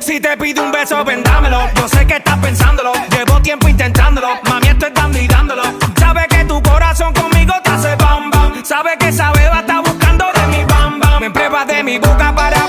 Si te pido un beso, vendámelo. Yo sé que estás pensándolo. Llevo tiempo intentándolo. Mami, estoy dando y dándolo. Sabes que tu corazón conmigo te hace bam bam. Sabes que esa beba está buscando de mi bam bam. Me pruebas de mi boca para